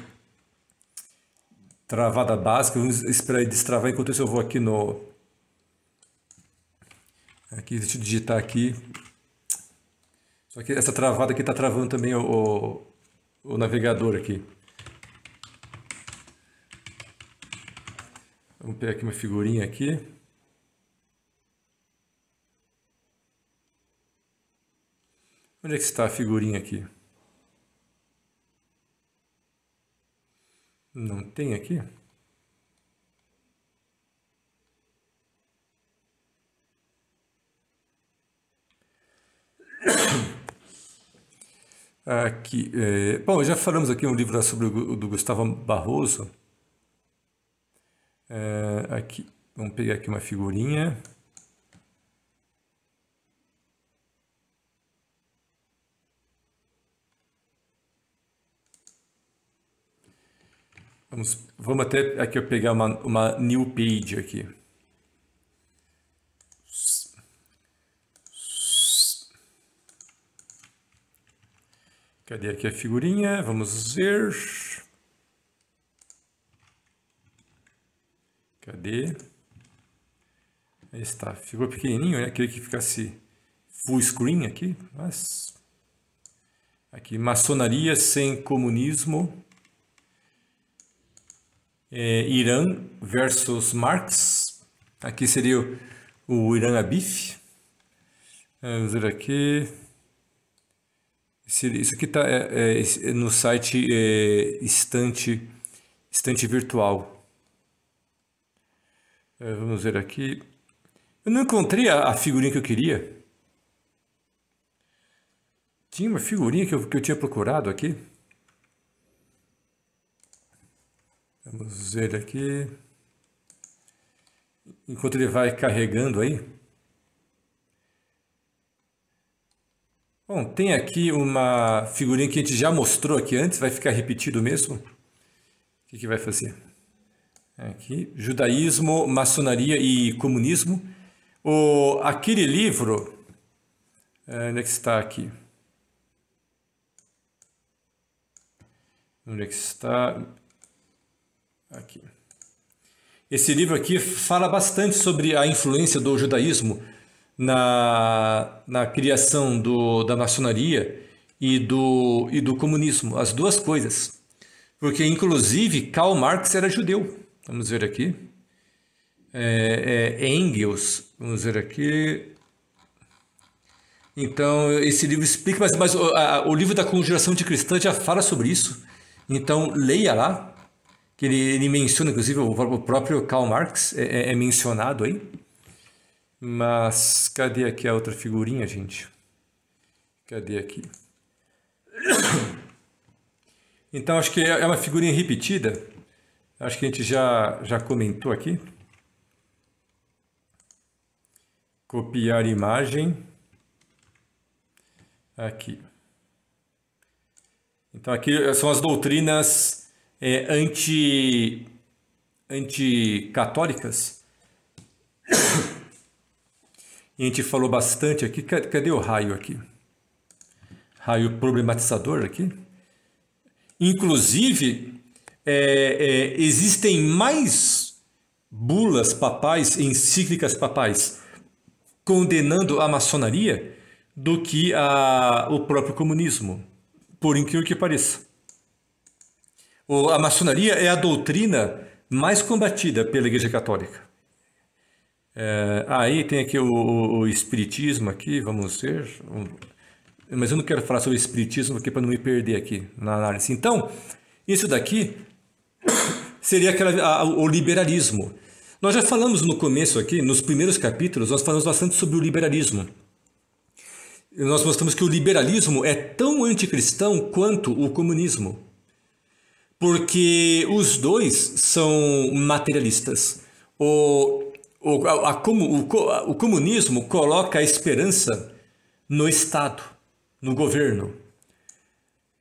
Travada básica, vamos esperar ele destravar enquanto isso eu vou aqui no... Aqui, deixa eu digitar aqui. Só que essa travada aqui está travando também o, o, o navegador aqui. Vamos pegar aqui uma figurinha aqui. Onde é que está a figurinha aqui? Não tem aqui? <coughs> Aqui, é, bom, já falamos aqui um livro sobre o do Gustavo Barroso. É, aqui, vamos pegar aqui uma figurinha. Vamos, vamos até aqui eu pegar uma, uma new page aqui. Cadê aqui a figurinha? Vamos ver. Cadê? Aí está. Ficou pequenininho, né? Queria que ficasse full screen aqui, mas... Aqui, maçonaria sem comunismo. É, Irã versus Marx. Aqui seria o, o Irã Abif. Vamos ver aqui. Isso aqui está é, é, no site é, estante, estante virtual. É, vamos ver aqui. Eu não encontrei a, a, figurinha que eu queria. Tinha uma figurinha que eu, que eu tinha procurado aqui. Vamos ver aqui. Enquanto ele vai carregando aí. Bom, tem aqui uma figurinha que a gente já mostrou aqui antes, vai ficar repetido mesmo. O que, que vai fazer? Aqui, judaísmo, maçonaria e comunismo. O, aquele livro, é, onde é que está aqui? Onde é que está? Aqui. Esse livro aqui fala bastante sobre a influência do judaísmo na, na criação do, da maçonaria e do, e do comunismo, as duas coisas. Porque, inclusive, Karl Marx era judeu. Vamos ver aqui. É, é, Engels, vamos ver aqui. Então, esse livro explica, mas, mas o, a, o livro da Conjuração de Cristã já fala sobre isso. Então, leia lá, que ele, ele menciona, inclusive, o, próprio Karl Marx é, é, é mencionado aí. Mas cadê aqui a outra figurinha, gente? Cadê aqui? <coughs> Então acho que é uma figurinha repetida. Acho que a gente já, já comentou aqui. Copiar imagem. Aqui. Então aqui são as doutrinas é, anti, anti-católicas <coughs> a gente falou bastante aqui. Cadê o raio aqui? Raio problematizador aqui. Inclusive, é, é, existem mais bulas papais, encíclicas papais, condenando a maçonaria do que a, o próprio comunismo, por incrível que pareça. O, a maçonaria é a doutrina mais combatida pela Igreja Católica. É, aí tem aqui o, o, Espiritismo aqui, vamos ver. Mas eu não quero falar sobre Espiritismo aqui para não me perder aqui na análise. Então, isso daqui seria aquela, a, o liberalismo. Nós já falamos no começo aqui, nos primeiros capítulos, nós falamos bastante sobre o liberalismo. Nós mostramos que o liberalismo é tão anticristão quanto o comunismo. Porque os dois são materialistas. O o, a, a, o, o comunismo coloca a esperança no Estado, no governo.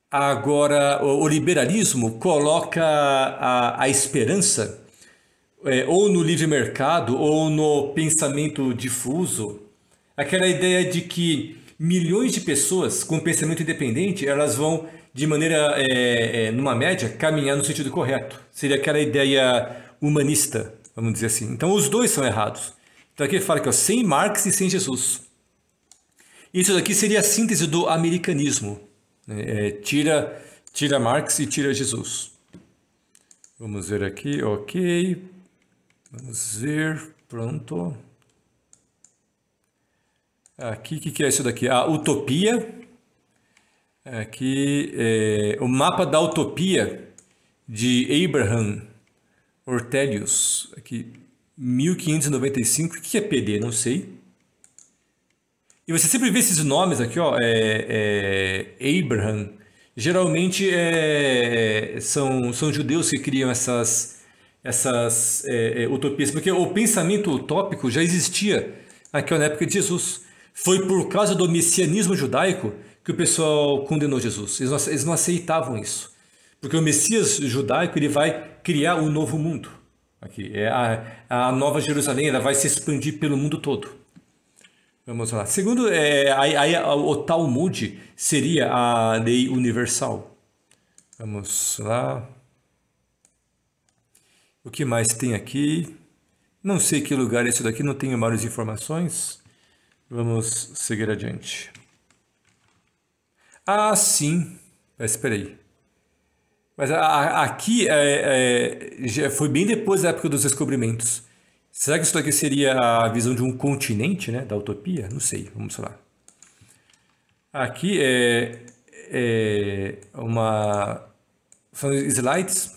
Agora, o, o liberalismo coloca a, a esperança é, ou no livre mercado ou no pensamento difuso, aquela ideia de que milhões de pessoas com pensamento independente elas vão de maneira, é, é, numa média, caminhar no sentido correto. Seria aquela ideia humanista vamos dizer assim. Então os dois são errados. Então aqui ele fala que é sem Marx e sem Jesus. Isso daqui seria a síntese do americanismo. Né? É, tira, tira Marx e tira Jesus. Vamos ver aqui, ok. Vamos ver, pronto. Aqui, o que, que é isso daqui? A utopia. Aqui, é, o mapa da utopia de Abraham Ortelius, aqui 1595. O que é PD? Não sei. E você sempre vê esses nomes aqui, ó, é, é Abraham. Geralmente é, são, são judeus que criam essas, essas é, é utopias, porque o pensamento utópico já existia aqui na época de Jesus. Foi por causa do messianismo judaico que o pessoal condenou Jesus. Eles não, eles não aceitavam isso. Porque o Messias judaico ele vai criar um novo mundo. Aqui é a, a Nova Jerusalém, ela vai se expandir pelo mundo todo. Vamos lá. Segundo, é, aí, o Talmud seria a lei universal. Vamos lá. O que mais tem aqui? Não sei que lugar é esse daqui, não tenho maiores informações. Vamos seguir adiante. Ah, sim. Espera aí. Mas a, aqui é, é, foi bem depois da época dos descobrimentos. Será que isso daqui seria a visão de um continente, né? Da utopia? Não sei, vamos lá. Aqui é, é uma... São slides,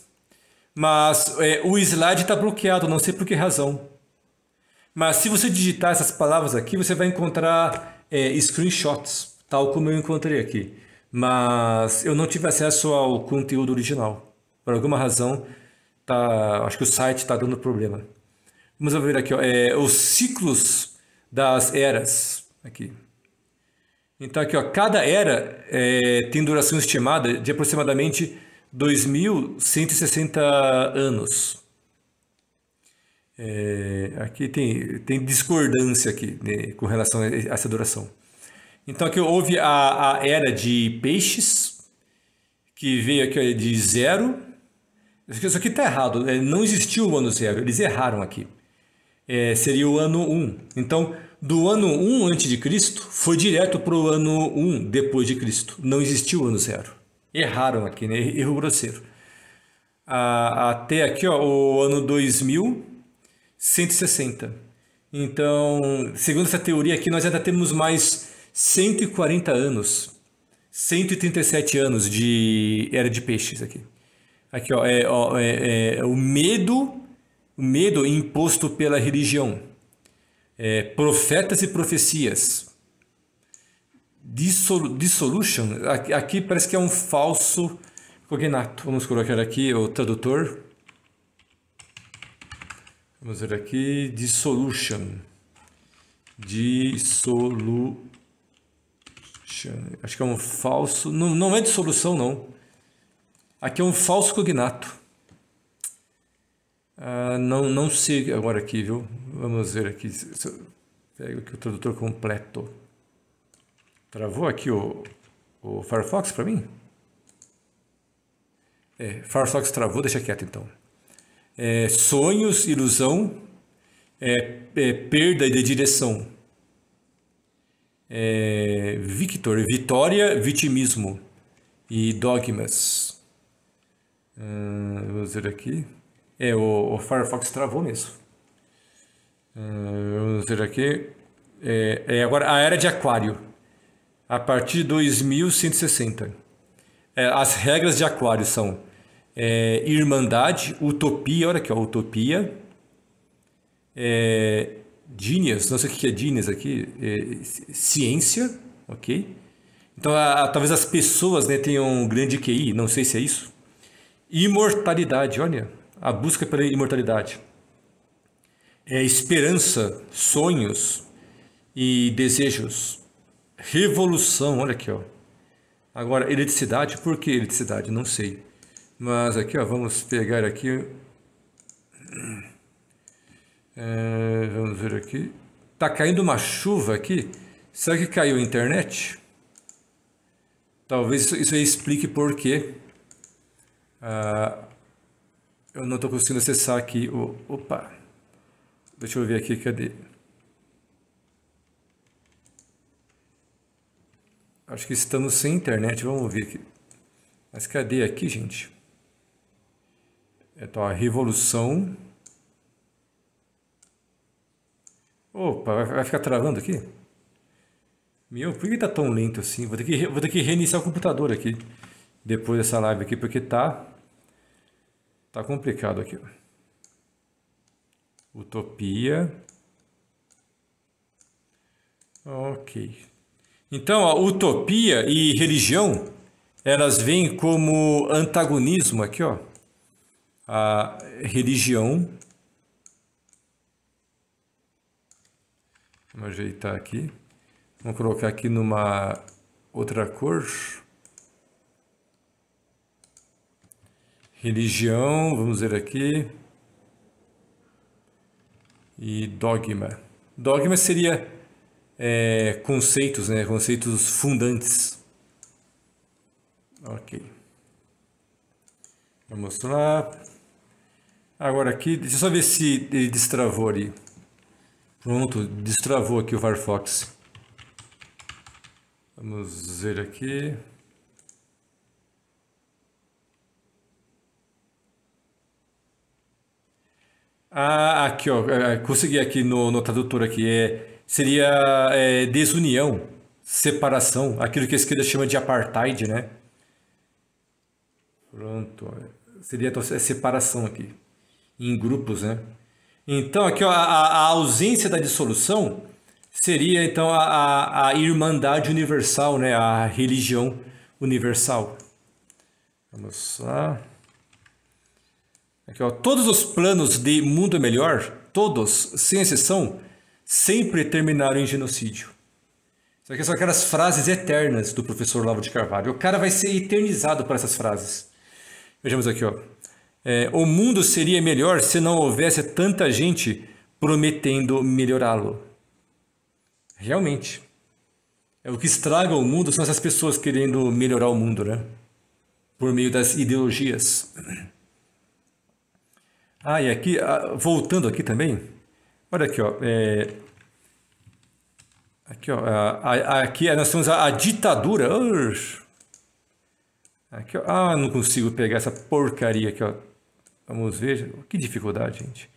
mas é, o slide está bloqueado, não sei por que razão. Mas se você digitar essas palavras aqui, você vai encontrar é, screenshots, tal como eu encontrei aqui. Mas eu não tive acesso ao conteúdo original. Por alguma razão, tá, acho que o site está dando problema. Vamos ver aqui, ó, é, os ciclos das eras. Aqui. Então, aqui, ó, cada era é, tem duração estimada de aproximadamente 2.160 anos. É, aqui tem, tem discordância aqui né, com relação a essa duração. Então aqui houve a, a era de peixes, que veio aqui de zero. Isso aqui está errado, é, não existiu o ano zero, eles erraram aqui. É, seria o ano 1. Um. Então, do ano 1 antes de Cristo, foi direto para o ano 1 depois de Cristo. Não existiu o ano zero. Erraram aqui, né? Erro grosseiro. até aqui, ó, o ano 2000, 160. Então, segundo essa teoria aqui, nós ainda temos mais 140 anos, 137 anos de era de peixes aqui. Aqui, ó, é, ó, é, é o medo, o medo imposto pela religião. É, profetas e profecias. Dissol, dissolution, aqui, aqui parece que é um falso cognato. Vamos colocar aqui o tradutor. Vamos ver aqui, dissolution. Dissolution. Acho que é um falso. Não, não é dissolução, não. Aqui é um falso cognato. Ah, não, não sei agora aqui, viu? Vamos ver aqui. Pega aqui o tradutor completo. Travou aqui o, o Firefox para mim? É, Firefox travou, deixa quieto então é, sonhos, ilusão, é, é, perda de direção. É, Victor, vitória, vitimismo e dogmas. Uh, vamos ver aqui. É, o, o Firefox travou mesmo. Uh, vamos ver aqui. É, é, agora a era de Aquário. A partir de 2160. É, as regras de Aquário são é, Irmandade, Utopia, olha aqui, ó, Utopia, é, Genius, não sei o que é Genius aqui, é, Ciência, ok? Então, a, a, talvez as pessoas né, tenham um grande QI, não sei se é isso. Imortalidade, olha, a busca pela imortalidade. É, esperança, sonhos e desejos. Revolução, olha aqui, ó. Agora, eletricidade, por que eletricidade? Não sei. Mas aqui, ó, vamos pegar aqui. É, vamos ver aqui. Tá caindo uma chuva aqui. Será que caiu a internet? Talvez isso, isso aí explique por quê. Ah, eu não estou conseguindo acessar aqui. O, opa! Deixa eu ver aqui, cadê? Acho que estamos sem internet, vamos ver aqui. Mas cadê aqui, gente? Então, a revolução. Opa, vai ficar travando aqui? Meu, por que tá tão lento assim? Vou ter que, vou ter que reiniciar o computador aqui. Depois dessa live aqui, porque tá... Tá complicado aqui. Utopia. Ok. Então, a utopia e religião, elas vêm como antagonismo aqui, ó. A religião. Vamos ajeitar aqui. Vamos colocar aqui numa outra cor. Religião, vamos ver aqui. E dogma. Dogma seria é, conceitos, né? Conceitos fundantes. Ok. Vamos lá. Agora aqui, deixa eu só ver se ele destravou ali. Pronto, destravou aqui o Firefox. Vamos ver aqui. Ah, aqui, ó, é, consegui aqui no, no tradutor aqui, é, seria é, desunião, separação, aquilo que a esquerda chama de apartheid, né? Pronto, seria então, é separação aqui, em grupos, né? Então, aqui ó, a, a ausência da dissolução seria então a, a, irmandade universal, né? A religião universal. Vamos lá. Aqui, ó, todos os planos de mundo melhor, todos, sem exceção, sempre terminaram em genocídio. Isso aqui são aquelas frases eternas do professor Lavo de Carvalho. O cara vai ser eternizado por essas frases. Vejamos aqui, ó. É, o mundo seria melhor se não houvesse tanta gente prometendo melhorá-lo. Realmente. É o que estraga o mundo são essas pessoas querendo melhorar o mundo, né? Por meio das ideologias. Ah, e aqui, ah, voltando aqui também, olha aqui, ó, é, aqui, ó, aqui nós temos a, a ditadura, aqui, ó, ah, não consigo pegar essa porcaria aqui, ó, vamos ver, que dificuldade, gente,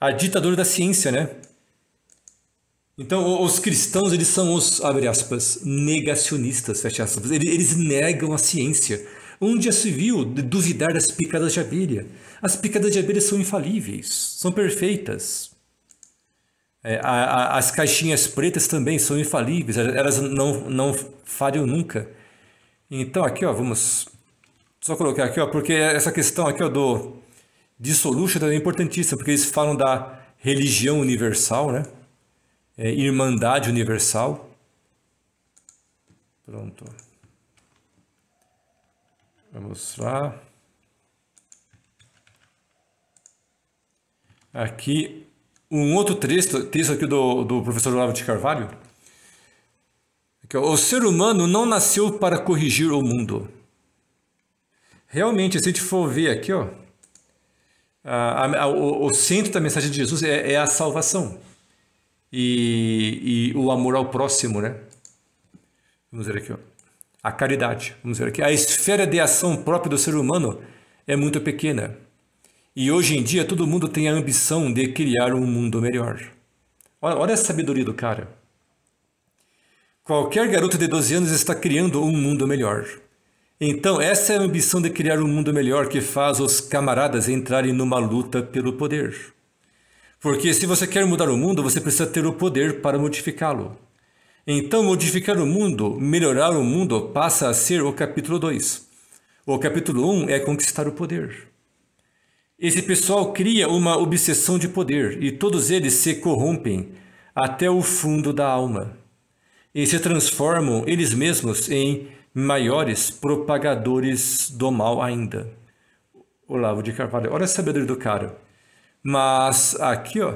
a ditadura da ciência, né? Então, os cristãos, eles são os, abre aspas, negacionistas, fecha aspas, eles, negam a ciência, Onde já se viu duvidar das picadas de abelha? As picadas de abelha são infalíveis, são perfeitas. É, a, a, as caixinhas pretas também são infalíveis, elas não, não falham nunca. Então aqui, ó, vamos só colocar aqui, ó, porque essa questão aqui, ó, do dissolution é importantíssima, porque eles falam da religião universal, né? É, irmandade universal. Pronto. Vamos lá. Aqui, um outro texto, texto aqui do, do professor Olavo de Carvalho. Ó, o ser humano não nasceu para corrigir o mundo. Realmente, se a gente for ver aqui, ó, a, a, o, o, centro da mensagem de Jesus é, é a salvação e, e, o amor ao próximo, né? Vamos ver aqui, ó a caridade. Vamos ver aqui. A esfera de ação própria do ser humano é muito pequena. E hoje em dia todo mundo tem a ambição de criar um mundo melhor. Olha, olha a sabedoria do cara. Qualquer garota de 12 anos está criando um mundo melhor. Então, essa é a ambição de criar um mundo melhor que faz os camaradas entrarem numa luta pelo poder. Porque se você quer mudar o mundo, você precisa ter o poder para modificá-lo. Então, modificar o mundo, melhorar o mundo, passa a ser o capítulo 2. O capítulo 1 um é conquistar o poder. Esse pessoal cria uma obsessão de poder e todos eles se corrompem até o fundo da alma e se transformam eles mesmos em maiores propagadores do mal ainda. Olavo de Carvalho, olha a sabedoria do cara. Mas aqui, ó,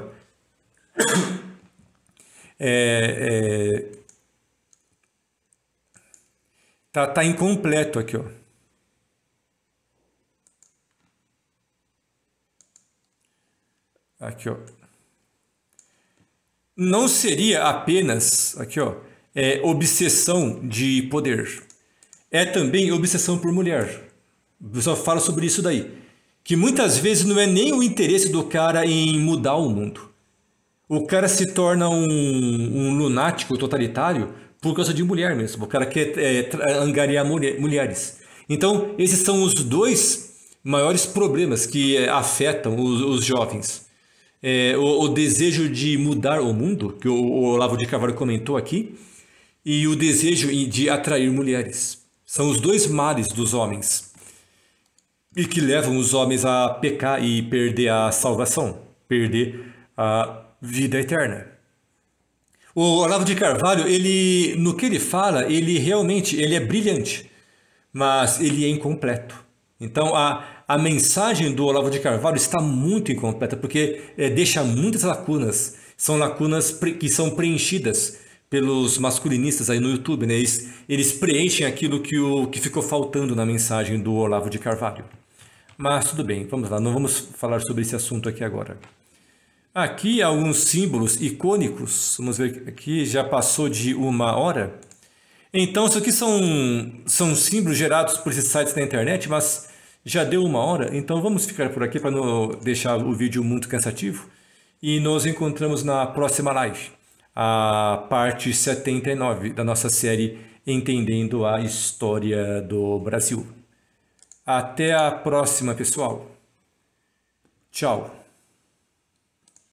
<coughs> é, é, Tá, tá incompleto aqui, ó. Aqui, ó. Não seria apenas, aqui, ó, é, obsessão de poder. É também obsessão por mulher. O pessoal fala sobre isso daí. Que muitas vezes não é nem o interesse do cara em mudar o mundo. O cara se torna um, um lunático totalitário por causa de mulher mesmo. O cara quer é, angariar mulher, mulheres. Então, esses são os dois maiores problemas que afetam os, os jovens. É, o, o, desejo de mudar o mundo, que o, o Olavo de Carvalho comentou aqui, e o desejo de atrair mulheres. São os dois males dos homens e que levam os homens a pecar e perder a salvação, perder a vida eterna. O Olavo de Carvalho, ele, no que ele fala, ele realmente ele é brilhante, mas ele é incompleto. Então a, a mensagem do Olavo de Carvalho está muito incompleta, porque é, deixa muitas lacunas. São lacunas que são preenchidas pelos masculinistas aí no YouTube, né? Eles, eles preenchem aquilo que, o, que ficou faltando na mensagem do Olavo de Carvalho. Mas tudo bem, vamos lá, não vamos falar sobre esse assunto aqui agora. Aqui alguns símbolos icônicos, vamos ver aqui, já passou de uma hora. Então, isso aqui são, são símbolos gerados por esses sites da internet, mas já deu uma hora, então vamos ficar por aqui para não deixar o vídeo muito cansativo. E nos encontramos na próxima live a parte 79 da nossa série Entendendo a História do Brasil. Até a próxima, pessoal. Tchau.